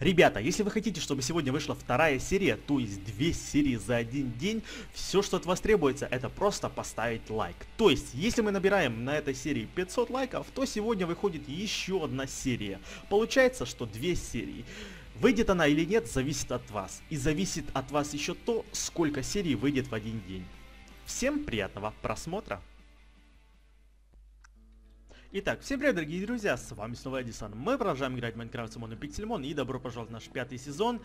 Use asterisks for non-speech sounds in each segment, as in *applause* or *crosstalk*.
Ребята, если вы хотите, чтобы сегодня вышла вторая серия, то есть две серии за один день, все, что от вас требуется, это просто поставить лайк. То есть, если мы набираем на этой серии 500 лайков, то сегодня выходит еще одна серия. Получается, что две серии. Выйдет она или нет, зависит от вас. И зависит от вас еще то, сколько серий выйдет в один день. Всем приятного просмотра! Итак, всем привет, дорогие друзья, с вами снова Эдисон. Мы продолжаем играть в Майнкрафт Симон и Пиксельмон, и добро пожаловать в наш пятый сезон.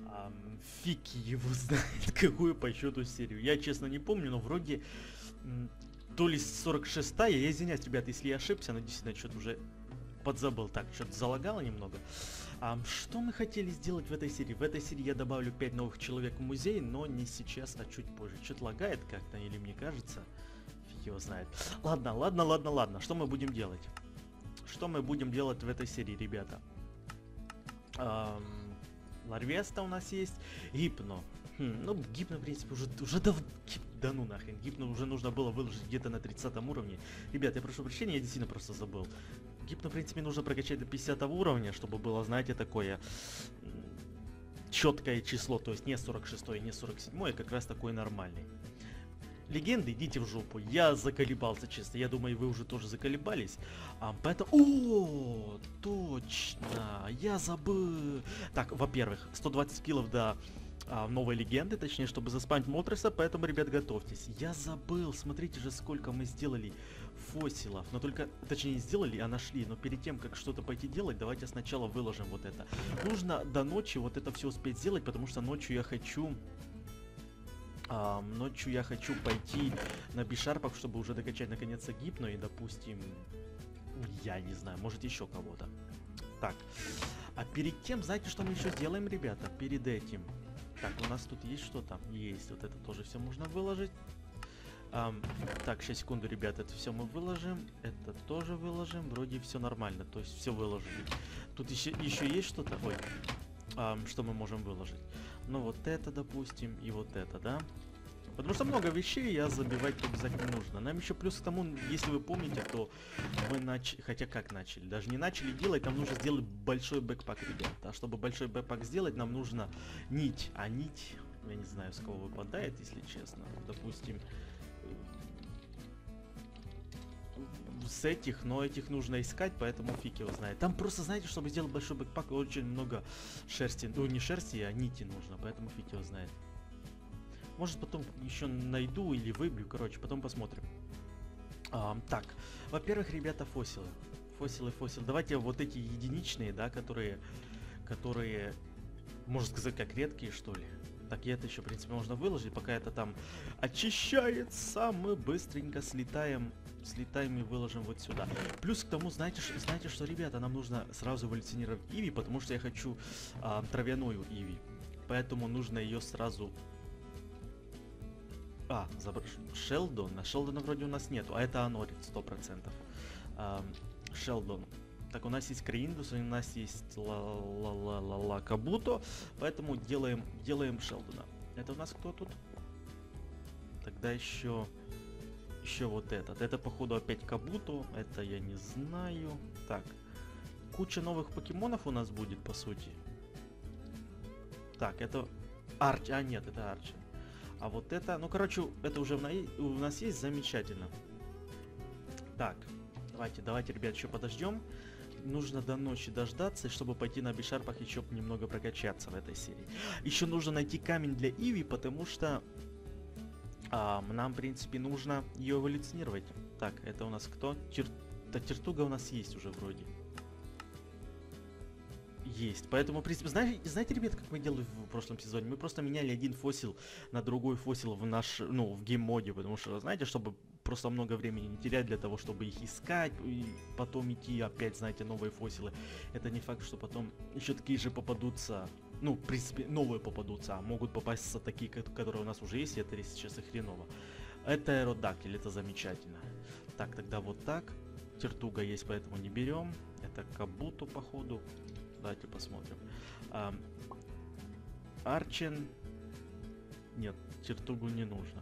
Эм, фиг его знает, *laughs* какую по счету серию. Я, честно, не помню, но вроде то ли 46-я, я извиняюсь, ребят, если я ошибся, но действительно что-то уже подзабыл. Так, что-то залагало немного. А, что мы хотели сделать в этой серии? В этой серии я добавлю 5 новых человек в музей, но не сейчас, а чуть позже. Что-то лагает как-то, или мне кажется его знает. Ладно, ладно, ладно, ладно. Что мы будем делать? Что мы будем делать в этой серии, ребята? Эм, Ларвеста у нас есть. Гипно. Хм, ну, гипно, в принципе, уже, уже дав... Да ну нахрен, гипно уже нужно было выложить где-то на 30 уровне. Ребят, я прошу прощения, я действительно просто забыл. Гипно, в принципе, нужно прокачать до 50 уровня, чтобы было, знаете, такое четкое число, то есть не 46 не 47 а как раз такой нормальный. Легенды, идите в жопу. Я заколебался, честно. Я думаю, вы уже тоже заколебались. А, поэтому... О, точно. Я забыл. Так, во-первых, 120 килов до а, новой легенды, точнее, чтобы заспамить Мотреса, поэтому, ребят, готовьтесь. Я забыл, смотрите же, сколько мы сделали фосилов. Но только, точнее, не сделали, а нашли. Но перед тем, как что-то пойти делать, давайте сначала выложим вот это. Нужно до ночи вот это все успеть сделать, потому что ночью я хочу а, ночью я хочу пойти на бишарпах, чтобы уже докачать наконец-то гипно и, допустим, я не знаю, может еще кого-то. Так, а перед тем, знаете, что мы еще сделаем, ребята? Перед этим. Так, у нас тут есть что-то? Есть, вот это тоже все можно выложить. Um, так, 6 секунды, ребят, это все мы выложим. Это тоже выложим. Вроде все нормально, то есть все выложили. Тут еще, еще есть что-то? Ой, um, что мы можем выложить? Ну вот это, допустим, и вот это, да? Потому что много вещей я забивать обязательно нужно. Нам еще плюс к тому, если вы помните, то мы начали... Хотя как начали? Даже не начали делать, нам нужно сделать большой бэкпак, ребята. А чтобы большой бэкпак сделать, нам нужно нить. А нить, я не знаю, с кого выпадает, если честно. Допустим, с этих, но этих нужно искать, поэтому фиг его знает. Там просто, знаете, чтобы сделать большой бэкпак, очень много шерсти, ну не шерсти, а нити нужно, поэтому фиг его знает. Может потом еще найду или выбью, короче, потом посмотрим. А, так, во-первых, ребята, фосилы. Фосилы, фосилы. Давайте вот эти единичные, да, которые, которые, можно сказать, как редкие, что ли. Так, и это еще, в принципе, можно выложить, пока это там очищается, мы быстренько слетаем слетаем и выложим вот сюда. Плюс к тому, знаете, знаете что, ребята, нам нужно сразу эволюционировать Иви, потому что я хочу а, травяную Иви. Поэтому нужно ее сразу... А, забр... Шелдон. А Шелдона вроде у нас нету, а это Анорит, 100%. А, Шелдон. Так, у нас есть Крииндус, у нас есть ла-ла-ла-ла-ла Кабуто, поэтому делаем, делаем Шелдона. Это у нас кто тут? Тогда еще еще вот этот. Это, походу, опять Кабуто. Это я не знаю. Так. Куча новых покемонов у нас будет, по сути. Так, это Арч... А, нет, это Арчи. А вот это... Ну, короче, это уже у нас есть. Замечательно. Так. Давайте, давайте, ребят, еще подождем. Нужно до ночи дождаться, чтобы пойти на бишарпах еще немного прокачаться в этой серии. Еще нужно найти камень для Иви, потому что а, нам, в принципе, нужно ее эволюционировать. Так, это у нас кто? Тер... Да, Тертуга у нас есть уже вроде. Есть. Поэтому, в принципе, знаете, знаете, ребят, как мы делали в прошлом сезоне? Мы просто меняли один фосил на другой фосил в наш, ну, в гейммоде, потому что, знаете, чтобы просто много времени не терять для того, чтобы их искать, и потом идти опять, знаете, новые фосилы. Это не факт, что потом еще такие же попадутся ну, в принципе, новые попадутся, а могут попасться такие, которые у нас уже есть, и это сейчас и хреново. Это аэродактиль, это замечательно. Так, тогда вот так. Тертуга есть, поэтому не берем. Это Кабуту, походу. Давайте посмотрим. Арчен. Нет, Тертугу не нужно.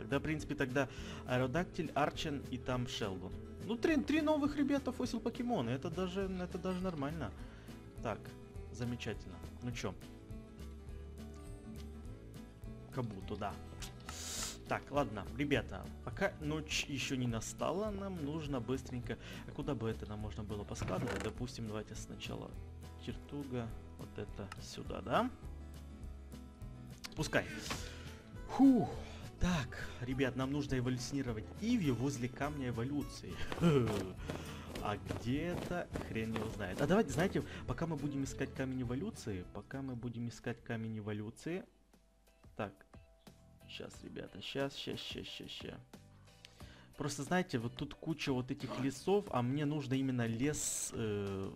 Тогда, в принципе, тогда Аэродактиль, Арчен и там Шелдон. Ну, три, три новых ребята фосил покемона. Это даже, это даже нормально. Так, Замечательно. Ну чё? Кабуту, да. Так, ладно, ребята, пока ночь еще не настала, нам нужно быстренько... А куда бы это нам можно было поскладывать? Допустим, давайте сначала чертуга, вот это сюда, да? Пускай. Фух. Так, ребят, нам нужно эволюционировать Иви возле камня эволюции. *laughs* А где это, хрен его знает. А давайте, знаете, пока мы будем искать камень эволюции, пока мы будем искать камень эволюции... Так, сейчас, ребята, сейчас, сейчас, сейчас, сейчас, сейчас. Просто, знаете, вот тут куча вот этих лесов, а мне нужно именно лес э,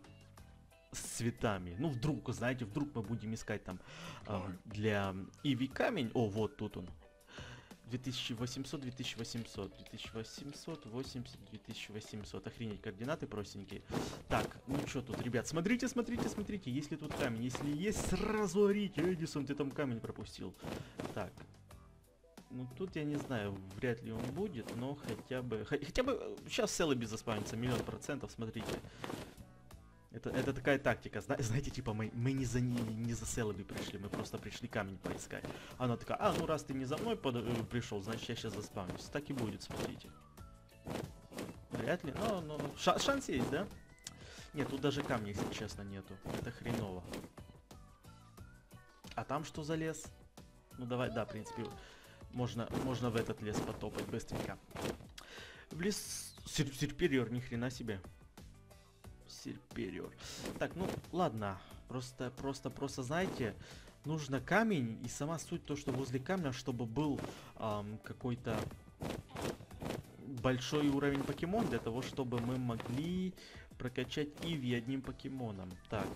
с цветами. Ну, вдруг, знаете, вдруг мы будем искать там э, для Иви камень. О, вот тут он. 2800, 2800, 2800, 80, 2800. Охренеть, координаты простенькие. Так, ну что тут, ребят, смотрите, смотрите, смотрите, если тут камень. Если есть, сразу орите. Эдисон, ты там камень пропустил. Так. Ну тут я не знаю, вряд ли он будет, но хотя бы... Хотя бы сейчас Селеби заспавнится, миллион процентов, смотрите. Это, это такая тактика, Зна знаете, типа мы, мы не за не, не за Селоби пришли, мы просто пришли камень поискать. Она такая, а, ну раз ты не за мной под, э, пришел, значит я сейчас заспавнюсь. Так и будет, смотрите. Вряд ли, но, но ша шанс есть, да? Нет, тут даже камня, если честно, нету. Это хреново. А там что за лес? Ну давай, да, в принципе, можно, можно в этот лес потопать быстренько. В лес... Серпериор, ни хрена себе. Серпериор. Так, ну, ладно. Просто, просто, просто, знаете, нужно камень, и сама суть то, что возле камня, чтобы был эм, какой-то большой уровень покемон, для того, чтобы мы могли прокачать Иви одним покемоном. Так.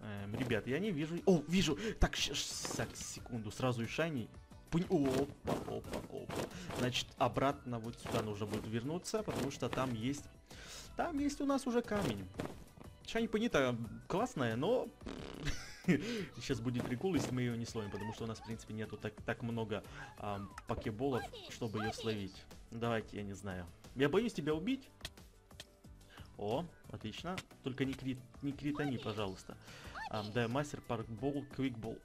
Эм, ребят, я не вижу... О, вижу! Так, так, секунду, сразу и Шайни. Опа, опа, опа. Значит, обратно вот сюда нужно будет вернуться, потому что там есть там есть у нас уже камень. Шани Панита классная, но... *laughs* Сейчас будет прикол, если мы ее не словим, потому что у нас, в принципе, нету так, так много эм, покеболов, чтобы ее словить. Давайте, я не знаю. Я боюсь тебя убить. О, отлично. Только не, крит, не критани, пожалуйста. Um, да, мастер, паркбол, квикбол.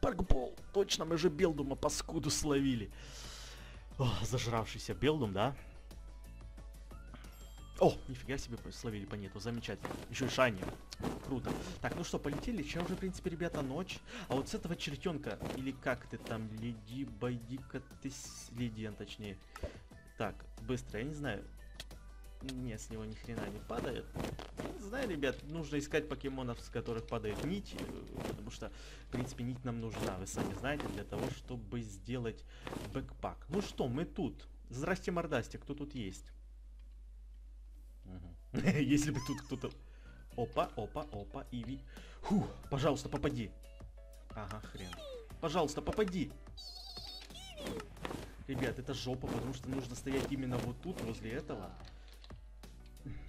Паркбол! Точно, мы же Белдума паскуду словили. О, зажравшийся Белдум, да? О, нифига себе словили по нету, замечательно. Еще и шайни. Круто. Так, ну что, полетели. Сейчас уже, в принципе, ребята, ночь. А вот с этого чертенка, или как ты там, леди, байди-ка ты, ледиан, точнее. Так, быстро, я не знаю. Нет, с него ни хрена не падает. Не знаю, ребят, нужно искать покемонов, с которых падает нить, э, потому что, в принципе, нить нам нужна, вы сами знаете, для того, чтобы сделать бэкпак. Ну что, мы тут. Здрасте, мордасти, кто тут есть? *laughs* Если бы тут кто-то... Опа, опа, опа, Иви. Фу, пожалуйста, попади. Ага, хрен. Пожалуйста, попади. Ребят, это жопа, потому что нужно стоять именно вот тут, возле этого.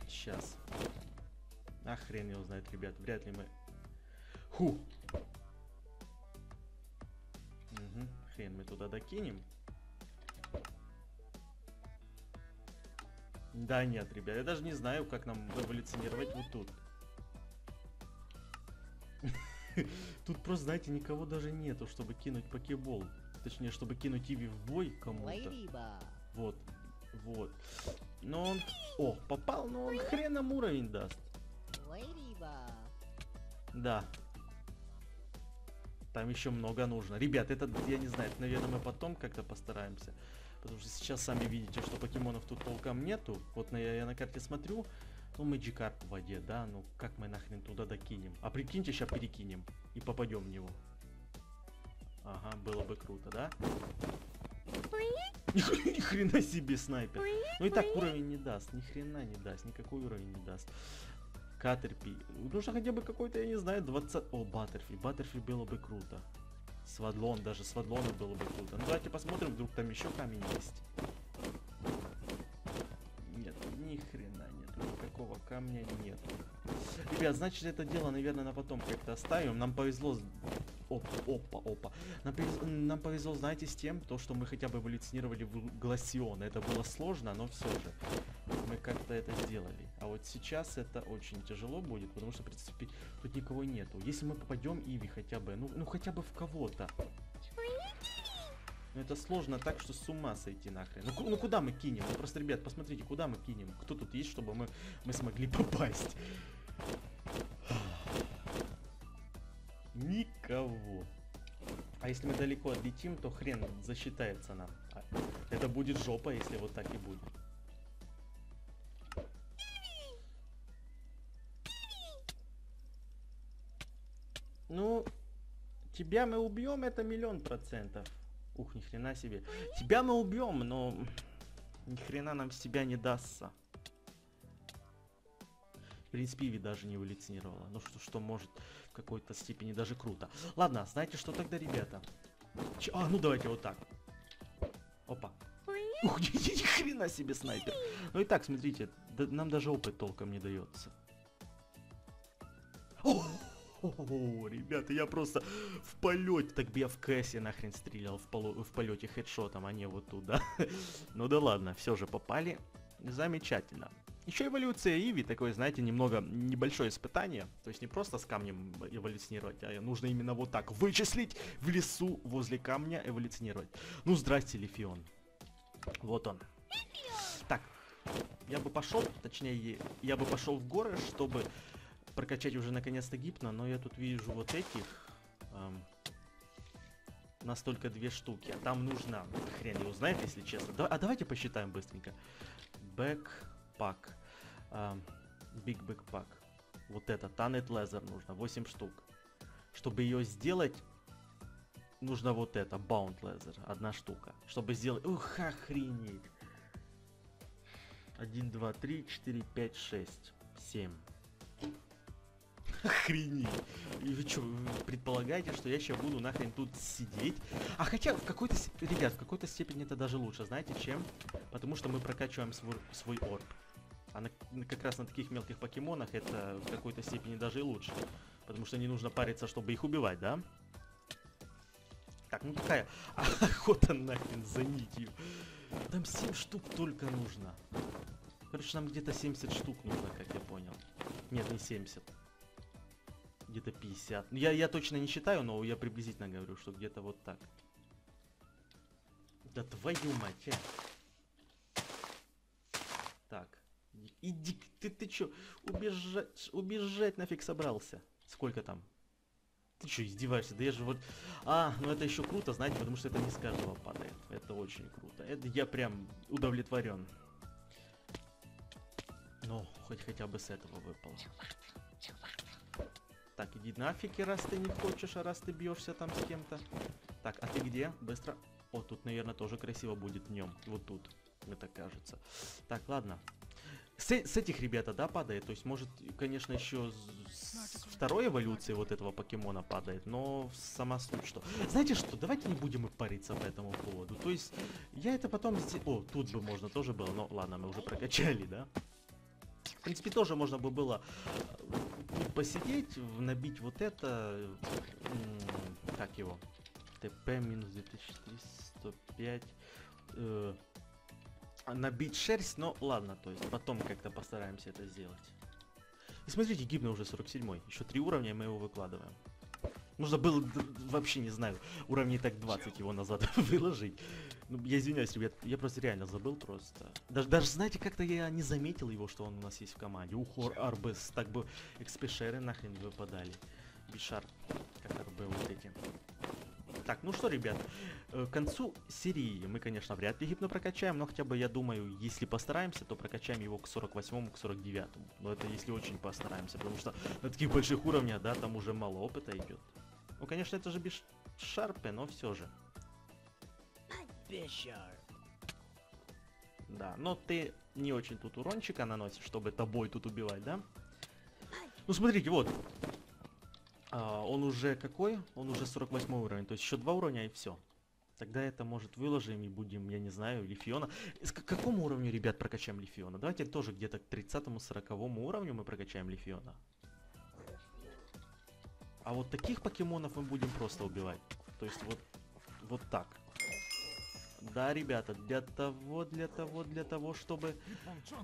Сейчас. А хрен его знает, ребят, вряд ли мы... Ху. Угу, хрен мы туда докинем. Да нет, ребят, я даже не знаю, как нам эволюционировать вот тут. *laughs* Тут просто, знаете, никого даже нету, чтобы кинуть покебол. Точнее, чтобы кинуть Иви в бой кому-то. Вот, вот. Но он... О, попал, но он хреном уровень даст. Да. Там еще много нужно. Ребят, это, я не знаю, это, наверное, мы потом как-то постараемся. Потому что сейчас сами видите, что покемонов тут толком нету. Вот на, я на карте смотрю, ну Мэджикарп в воде, да, ну как мы нахрен туда докинем? А прикиньте, сейчас перекинем и попадем в него. Ага, было бы круто, да? *laughs* Ни хрена себе снайпер. Ну и так уровень не даст, ни хрена не даст, никакой уровень не даст. Катерпи. Нужно хотя бы какой-то, я не знаю, 20... О, Баттерфи. Баттерфи было бы круто. Свадлон, даже свадлона было бы круто. Ну давайте посмотрим, вдруг там еще камень есть. Нет, ни хрена нет, никакого камня нет. Ребят, значит это дело, наверное, на потом как-то оставим. Нам повезло Опа, опа, опа. Нам, повез- нам повезло, знаете, с тем, то, что мы хотя бы эволюционировали в Гласион. Это было сложно, но все же. Мы как-то это сделали. А вот сейчас это очень тяжело будет, потому что, в принципе, тут никого нету. Если мы попадем Иви хотя бы, ну, ну хотя бы в кого-то. Ну это сложно так, что с ума сойти нахрен. Ну, ну куда мы кинем? Ну просто, ребят, посмотрите, куда мы кинем? Кто тут есть, чтобы мы, мы смогли попасть? Никого. А если мы далеко отлетим, то хрен засчитается нам. А Это будет жопа, если вот так и будет. Ну, тебя мы убьем, это миллион процентов. Ух, ни хрена себе. Тебя мы убьем, но ни хрена нам с тебя не дастся. В принципе, Иви даже не эволюционировала. Ну что, что может в какой-то степени даже круто. Ладно, знаете что тогда, ребята? Ч- а, ну давайте вот так. Опа. Ух, *laughs* ни хрена себе снайпер. Ну и так, смотрите, да- нам даже опыт толком не дается. О, о, ребята, я просто в полете, так бы я в кэссе нахрен стрелял в, поло- в полете хедшотом, а не вот туда. *laughs* ну да ладно, все же попали. Замечательно. Еще эволюция Иви, такое, знаете, немного небольшое испытание. То есть не просто с камнем эволюционировать, а нужно именно вот так вычислить в лесу возле камня эволюционировать. Ну, здрасте, Лифион. Вот он. Так, я бы пошел, точнее, я бы пошел в горы, чтобы прокачать уже наконец-то гипно, но я тут вижу вот этих. эм, настолько две штуки. А там нужно, хрен его знает, если честно. Да- а давайте посчитаем быстренько. Бэкпак. Биг бэкпак. Вот это, Танет Лезер нужно, 8 штук. Чтобы ее сделать, нужно вот это, Bound Leather, одна штука. Чтобы сделать... Ух, охренеть. 1, 2, 3, 4, 5, 6, 7. Охренеть. Вы что, предполагаете, что я сейчас буду нахрен тут сидеть? А хотя в какой-то... Ребят, в какой-то степени это даже лучше, знаете чем? Потому что мы прокачиваем свой, свой орб. А на- как раз на таких мелких покемонах это в какой-то степени даже и лучше. Потому что не нужно париться, чтобы их убивать, да? Так, ну какая *laughs* охота нахрен за нитью. Там 7 штук только нужно. Короче, нам где-то 70 штук нужно, как я понял. Нет, не 70. Где-то 50. Ну, Я, я точно не считаю, но я приблизительно говорю, что где-то вот так. Да твою мать, а. Так. Иди, ты, ты чё, убежать, убежать нафиг собрался? Сколько там? Ты чё, издеваешься? Да я же вот... А, ну это еще круто, знаете, потому что это не с каждого падает. Это очень круто. Это я прям удовлетворен. Ну, хоть хотя бы с этого выпало. Так, иди нафиг, раз ты не хочешь, а раз ты бьешься там с кем-то. Так, а ты где? Быстро. О, тут, наверное, тоже красиво будет днем. Вот тут, мне так кажется. Так, ладно. С, э- с этих ребята, да, падает? То есть, может, конечно, еще с, с второй эволюции вот этого покемона падает, но сама суть что. Знаете что, давайте не будем и париться по этому поводу. То есть, я это потом... О, тут бы можно тоже было, но ладно, мы уже прокачали, да? В принципе, тоже можно бы было посидеть, набить вот это, как его, ТП минус 2305, э, набить шерсть, но ладно, то есть потом как-то постараемся это сделать. И смотрите, гибна уже 47 еще три уровня, мы его выкладываем. Нужно было, вообще не знаю, уровней так 20 его назад *laughs* выложить. Ну, я извиняюсь, ребят, я просто реально забыл просто. Даже, даже знаете, как-то я не заметил его, что он у нас есть в команде. Ухор, Арбес, так бы экспешеры нахрен выпадали. Бишар, как РБ вот эти. Так, ну что, ребят, э, к концу серии мы, конечно, вряд ли гипно прокачаем, но хотя бы, я думаю, если постараемся, то прокачаем его к 48-му, к 49-му. Но это если очень постараемся, потому что на таких больших уровнях, да, там уже мало опыта идет. Ну, конечно, это же без шарпе, но все же. Да, но ты не очень тут урончика наносишь, чтобы тобой тут убивать, да? Ну, смотрите, вот. А, он уже какой? Он уже 48 уровень, то есть еще два уровня и все. Тогда это, может, выложим и будем, я не знаю, Лифиона. К какому уровню, ребят, прокачаем Лифиона? Давайте тоже где-то к 30-40 уровню мы прокачаем Лифиона. А вот таких покемонов мы будем просто убивать. То есть вот, вот так. Да, ребята, для того, для того, для того, чтобы...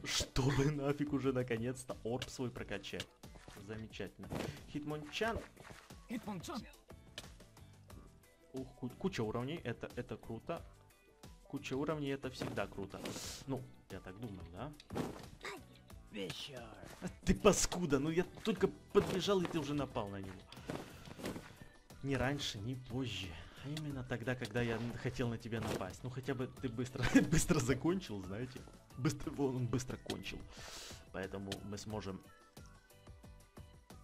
Чтобы нафиг уже наконец-то орб свой прокачать. Замечательно. Хитмончан. Ух, ку- куча уровней, это, это круто. Куча уровней, это всегда круто. Ну, я так думаю, да? Ты паскуда, ну я только подбежал, и ты уже напал на него. Не раньше, не позже. А именно тогда, когда я хотел на тебя напасть. Ну хотя бы ты быстро, *laughs* быстро закончил, знаете. Быстро, он быстро кончил. Поэтому мы сможем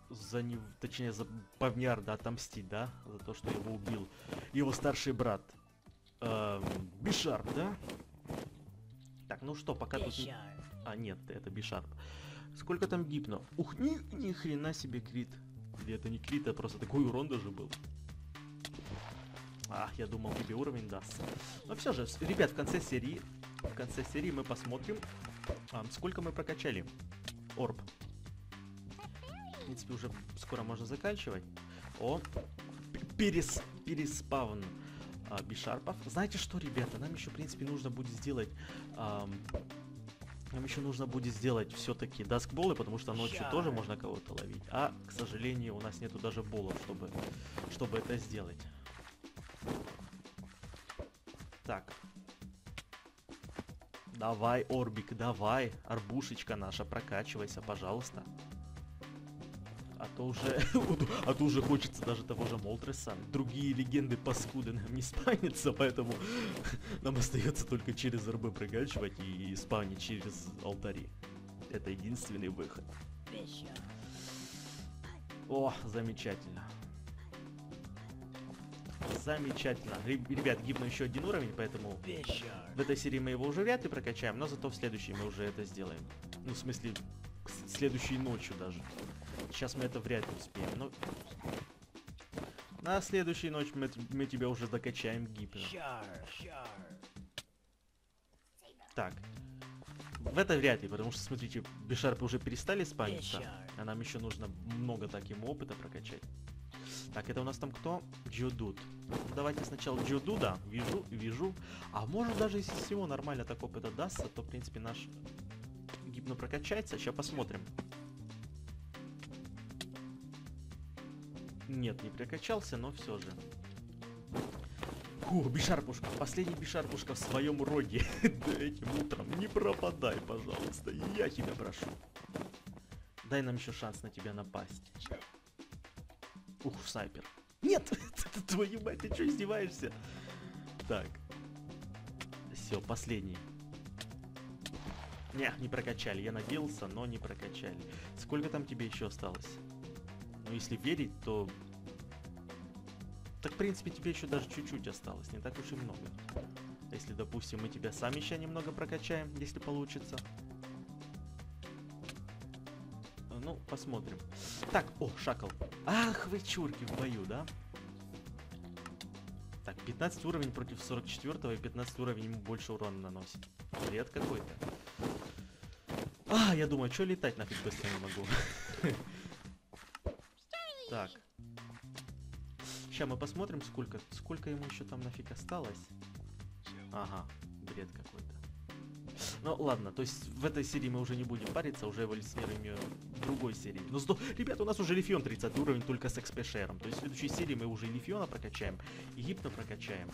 за него, точнее за Павниарда отомстить, да? За то, что его убил его старший брат. Эм, Бишарп, да? Так, ну что, пока тут... а, нет, это Бишарп. Сколько там гипнов? Ух, ни, ни хрена себе крит. Или это не крит, а просто такой урон даже был. Ах, я думал, тебе уровень даст. Но все же, ребят, в конце серии, в конце серии мы посмотрим, а, сколько мы прокачали. Орб. В принципе, уже скоро можно заканчивать. О, перес, переспавн а, бишарпов. Знаете что, ребята, нам еще, в принципе, нужно будет сделать... ам, нам еще нужно будет сделать все-таки даскболы, потому что ночью Ща. тоже можно кого-то ловить. А, к сожалению, у нас нету даже болов, чтобы, чтобы это сделать. Так. Давай, Орбик, давай. Арбушечка наша, прокачивайся, пожалуйста. То уже, *laughs* а то уже хочется даже того же Молтреса. Другие легенды паскуды нам не спавнятся, поэтому *laughs* нам остается только через РБ прокачивать и спавнить через алтари. Это единственный выход. О, замечательно. Замечательно. Ре- Ребят, гибну еще один уровень, поэтому в этой серии мы его уже вряд ли прокачаем, но зато в следующей мы уже это сделаем. Ну, в смысле, следующей ночью даже. Сейчас мы это вряд ли успеем, но... На следующей ночь мы, мы тебя уже докачаем гипно. Так. В это вряд ли, потому что, смотрите, бешарпы уже перестали спамиться, а нам еще нужно много так ему опыта прокачать. Так, это у нас там кто? Джудут. Ну, давайте сначала Джудуда. Вижу, вижу. А может даже если всего нормально так опыта дастся, то, в принципе, наш гипно прокачается. Сейчас посмотрим. Нет, не прокачался, но все же. Фу, Бишарпушка, последний Бишарпушка в своем роде. *laughs* Да этим утром не пропадай, пожалуйста, я тебя прошу. Дай нам еще шанс на тебя напасть. Ух, снайпер. Нет, *laughs* твою мать, ты что издеваешься? Так. Все, последний. Не, не прокачали. Я надеялся, но не прокачали. Сколько там тебе еще осталось? Ну, если верить, то... Так, в принципе, тебе еще даже чуть-чуть осталось. Не так уж и много. Если, допустим, мы тебя сами еще немного прокачаем, если получится. Ну, посмотрим. Так, о, шакал. Ах, вы чурки в бою, да? Так, 15 уровень против 44 и 15 уровень ему больше урона наносит. Бред какой-то. А, я думаю, что летать нафиг быстро не могу. *laughs* Сейчас мы посмотрим, сколько, сколько ему еще там нафиг осталось. Ага, бред какой-то. Ну ладно, то есть в этой серии мы уже не будем париться, уже эволюционируем ее в другой серии. Ну, сдо... ребята, у нас уже Лифион 30 уровень только с экспешером. То есть в следующей серии мы уже Лифиона прокачаем, и Гипно прокачаем.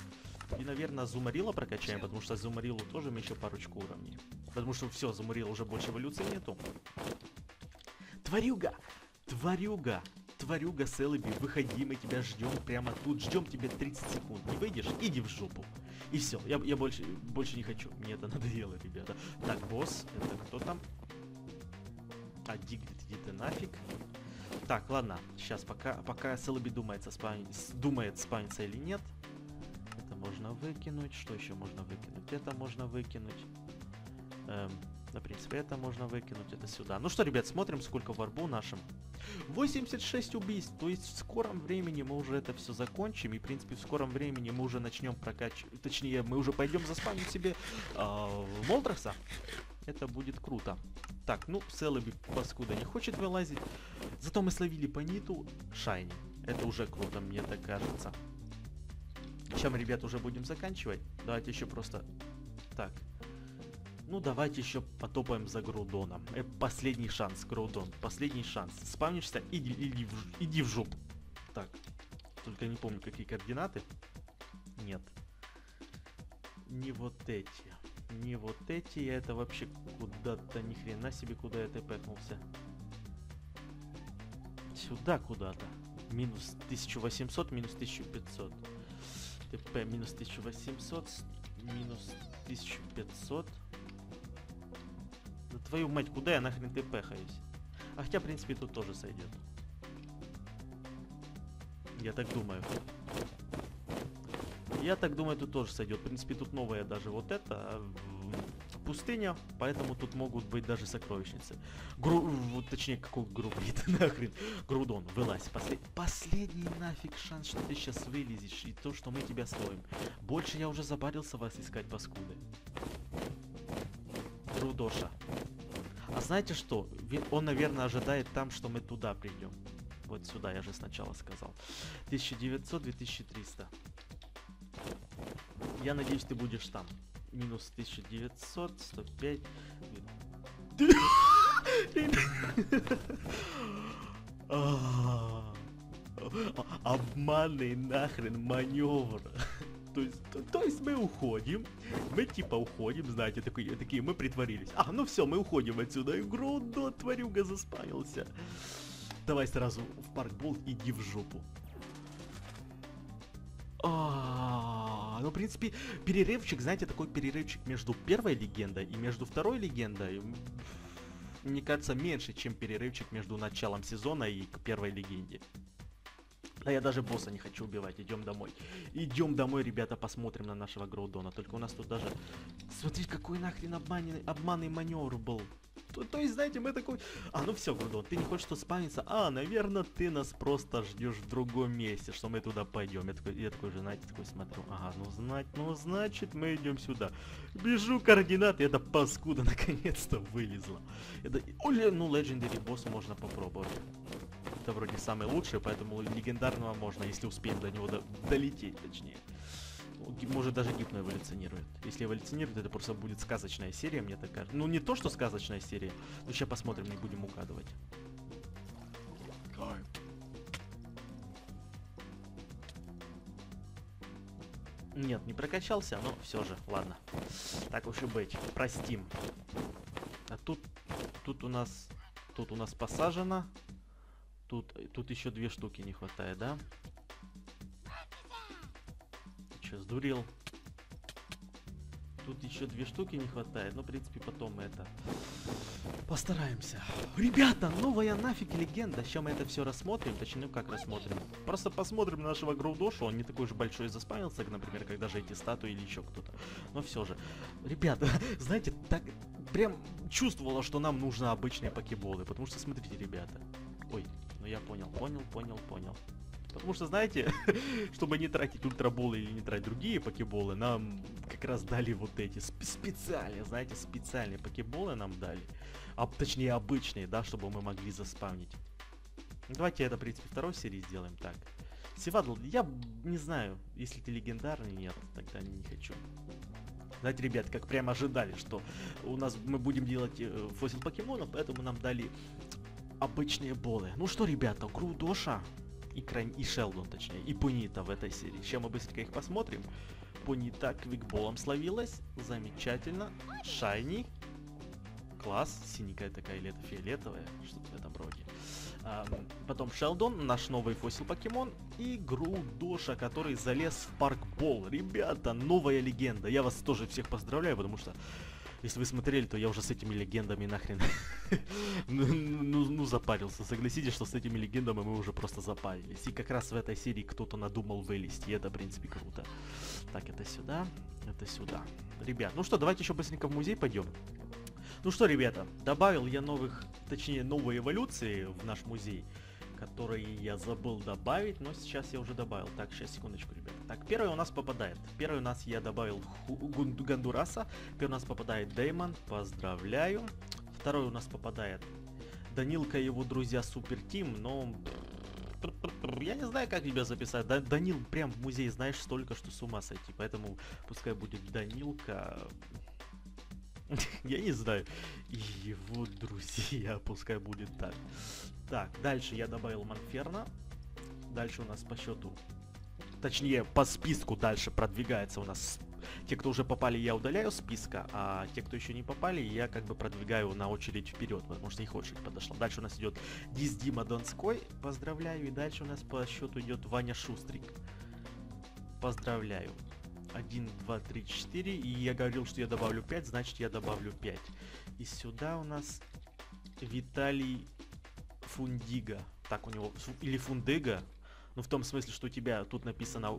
И, наверное, Зумарила прокачаем, потому что Зумарилу тоже мы еще парочку уровней. Потому что все, Зумарила уже больше эволюции нету. Тварюга! Тварюга! Тварюга, Селеби, выходи, мы тебя ждем прямо тут, ждем тебя 30 секунд. Не выйдешь, иди в жопу. И все, я, я больше, больше не хочу. Мне это *laughs* надоело, ребята. Так, босс, это кто там? А, Дигрид, иди ты нафиг. Так, ладно, сейчас, пока, пока Селеби думает, спавни, думает, спавнится или нет. Это можно выкинуть. Что еще можно выкинуть? Это можно выкинуть. Эм, на принципе, это можно выкинуть, это сюда. Ну что, ребят, смотрим, сколько в арбу нашем. 86 убийств, то есть в скором времени мы уже это все закончим, и, в принципе, в скором времени мы уже начнем прокачивать, точнее, мы уже пойдем заспамить себе э, Молдрекса. Это будет круто. Так, ну, Селеби, паскуда, не хочет вылазить. Зато мы словили по ниту Шайни. Это уже круто, мне так кажется. Чем, ребят, уже будем заканчивать. Давайте еще просто... Так. Ну, давайте еще потопаем за Грудоном. Э, последний шанс, Грудон. Последний шанс. Спавнишься, иди, иди, в, иди в жопу. Так. Только не помню, какие координаты. Нет. Не вот эти. Не вот эти. Я это вообще куда-то ни хрена себе, куда я тэпэкнулся. Сюда куда-то. Минус 1800, минус 1500. ТП минус 1800, минус 1500. Твою мать, куда я нахрен ТП хаюсь? А хотя, в принципе, тут тоже сойдет. Я так думаю. Я так думаю, тут тоже сойдет. В принципе, тут новая даже вот это. А пустыня, поэтому тут могут быть даже сокровищницы. Гру... Точнее, какой грубит, *laughs* нахрен. Грудон, вылазь. Послед... Последний нафиг шанс, что ты сейчас вылезешь, и то, что мы тебя словим. Больше я уже забарился вас искать, паскуды. Грудоша. А знаете что? Он, наверное, ожидает там, что мы туда придем. Вот сюда, я же сначала сказал. 1900-2300. Я надеюсь, ты будешь там минус 1900, 105. Обманный нахрен маневр. То есть, то, есть мы уходим, мы типа уходим, знаете, такие, такие мы притворились. А, ну все, мы уходим отсюда. Игру до тварюга заспанился. Давай сразу в парк Болт, иди в жопу. А, ну, в принципе, перерывчик, знаете, такой перерывчик между первой легендой и между второй легендой, мне кажется, меньше, чем перерывчик между началом сезона и первой легенде. А я даже босса не хочу убивать, идем домой. Идем домой, ребята, посмотрим на нашего Гроудона. Только у нас тут даже... Смотри, какой нахрен обманный, обманный маневр был. То, то есть, знаете, мы такой... А, ну все, Гурдон, ты не хочешь тут спавниться? А, наверное, ты нас просто ждешь в другом месте, что мы туда пойдем. Я такой, я такой же, знаете, такой смотрю. Ага, ну знать, ну значит мы идем сюда. Бежу координаты, эта паскуда *laughs* наконец-то вылезла. Это... Оля, ну, Legendary босс можно попробовать. Это вроде самый лучший, поэтому легендарного можно, если успеем до него до долететь, точнее может даже гипно эволюционирует. Если эволюционирует, это просто будет сказочная серия, мне так кажется. Ну, не то, что сказочная серия. Ну, сейчас посмотрим, не будем угадывать. Нет, не прокачался, но все же, ладно. Так уж и быть, простим. А тут, тут у нас, тут у нас посажено. Тут, тут еще две штуки не хватает, да? что, сдурел? Тут еще две штуки не хватает, но в принципе потом это... Постараемся. Ребята, новая нафиг легенда. Сейчас мы это все рассмотрим. Точнее, ну как рассмотрим. Просто посмотрим нашего Гроудоша. Он не такой же большой заспамился, например, когда же эти статуи или еще кто-то. Но все же. Ребята, *laughs* знаете, так прям чувствовала, что нам нужны обычные покеболы. Потому что, смотрите, ребята. Ой, ну я понял, понял, понял, понял. Потому что, знаете, *laughs* чтобы не тратить ультраболы или не тратить другие покеболы, нам как раз дали вот эти специальные, знаете, специальные покеболы нам дали. А, точнее, обычные, да, чтобы мы могли заспавнить. Давайте это, в принципе, второй серии сделаем так. Севадл, я не знаю, если ты легендарный, нет, тогда не хочу. Знаете, ребят, как прямо ожидали, что у нас мы будем делать э, фосил покемонов, поэтому нам дали обычные болы. Ну что, ребята, Крудоша и, Крайм, и Шелдон, точнее, и Пунита в этой серии. Сейчас мы быстренько их посмотрим. Пунита квикболом словилась. Замечательно. Шайни. Класс. Синенькая такая или это фиолетовая. Что-то в этом роде. А, потом Шелдон, наш новый фосил покемон. И Грудоша, который залез в парк Бол. Ребята, новая легенда. Я вас тоже всех поздравляю, потому что если вы смотрели, то я уже с этими легендами нахрен *laughs* ну, ну, ну, запарился. Согласитесь, что с этими легендами мы уже просто запарились. И как раз в этой серии кто-то надумал вылезти. И это, в принципе, круто. Так, это сюда, это сюда. Ребят, ну что, давайте еще быстренько в музей пойдем. Ну что, ребята, добавил я новых, точнее, новые эволюции в наш музей которые я забыл добавить, но сейчас я уже добавил. Так, сейчас, секундочку, ребят. Так, первый у нас попадает. Первый у нас я добавил Ху Гандураса. Первый у нас попадает Деймон. Я не знаю, как тебя записать. Да, Данил прям в музей знаешь столько, что с ума сойти. Поэтому пускай будет Данилка. *laughs* Я не знаю. И его друзья, пускай будет так. Так, дальше я добавил Манферна. Дальше у нас по счету, точнее по списку дальше продвигается у нас те, кто уже попали, я удаляю списка, а те, кто еще не попали, я как бы продвигаю на очередь вперед, потому что их очередь подошла. Дальше у нас идет Диз Дима Донской, поздравляю, и дальше у нас по счету идет Ваня Шустрик. Поздравляю. 1, 2, 3, 4, и я говорил, что я добавлю 5, значит я добавлю 5. И сюда у нас Виталий Фундига. Так у него, или Фундыга, ну, в том смысле, что у тебя тут написано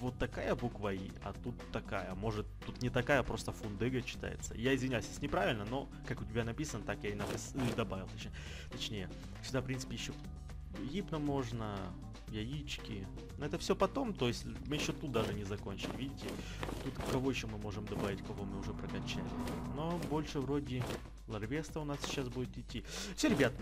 вот такая буква И, а тут такая. Может, тут не такая, просто фундыга читается. Я извиняюсь, если неправильно, но как у тебя написано, так я и, напис... добавил. Точнее. точнее, сюда, в принципе, еще гипно можно, яички. Но это все потом, то есть мы еще тут даже не закончили, видите? Тут кого еще мы можем добавить, кого мы уже прокачали. Но больше вроде Ларвеста у нас сейчас будет идти. Все, ребят,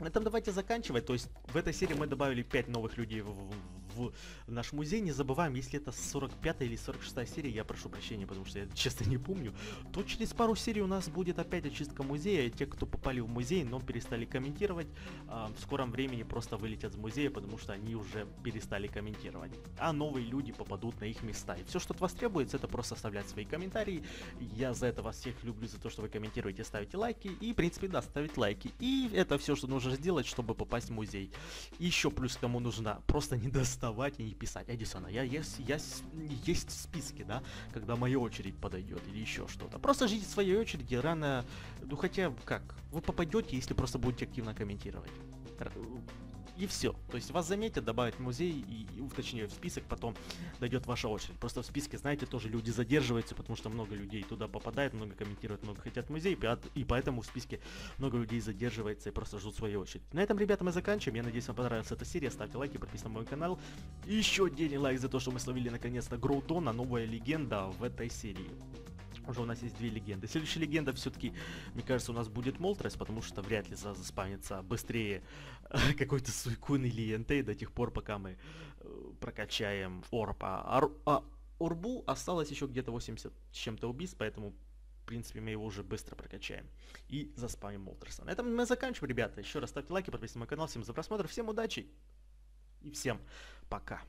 на этом давайте заканчивать. То есть в этой серии мы добавили 5 новых людей в, в, в наш музей. Не забываем, если это 45 или 46 серия, я прошу прощения, потому что я *laughs* честно не помню, то через пару серий у нас будет опять очистка музея. Те, кто попали в музей, но перестали комментировать, э, в скором времени просто вылетят из музея, потому что они уже перестали комментировать. А новые люди попадут на их места. И все, что от вас требуется, это просто оставлять свои комментарии. Я за это вас всех люблю, за то, что вы комментируете, ставите лайки. И, в принципе, да, ставить лайки. И это все, что нужно сделать, чтобы попасть в музей. Еще плюс к тому нужно просто *laughs* не достать вставать и не писать, Эдисона, я есть, я есть в списке, да, когда моя очередь подойдет или еще что-то. Просто ждите своей очереди, рано, ну хотя как, вы попадете, если просто будете активно комментировать и все. То есть вас заметят, добавят в музей, и, и точнее в список потом дойдет ваша очередь. Просто в списке, знаете, тоже люди задерживаются, потому что много людей туда попадает, много комментируют, много хотят музей, и поэтому в списке много людей задерживается и просто ждут свою очередь. На этом, ребята, мы заканчиваем. Я надеюсь, вам понравилась эта серия. Ставьте лайки, подписывайтесь на мой канал. И еще отдельный лайк за то, что мы словили наконец-то Гроудона, новая легенда в этой серии. Уже у нас есть две легенды. Следующая легенда все-таки, мне кажется, у нас будет Молтрес, потому что вряд ли заспавнится быстрее *laughs* какой-то Суйкун или Ентей до тех пор, пока мы э, прокачаем Орб. А, а Орбу осталось еще где-то 80 с чем-то убийств, поэтому в принципе, мы его уже быстро прокачаем. И заспамим Молтерса. На этом мы заканчиваем, ребята. Еще раз ставьте лайки, подписывайтесь на мой канал. Всем за просмотр, всем удачи и всем пока.